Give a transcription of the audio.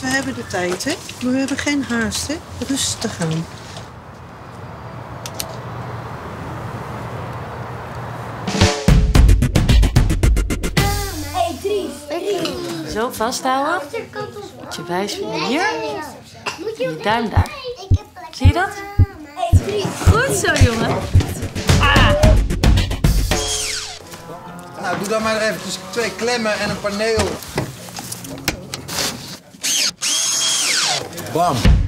We hebben de tijd, hè? Maar we hebben geen haast, hè? Rustig aan. Zo vasthouden. Met je wijsvinger hier. En je duim daar. Zie je dat? Goed zo, jongen. Nou, doe dan maar eventjes twee klemmen en een paneel. Bam.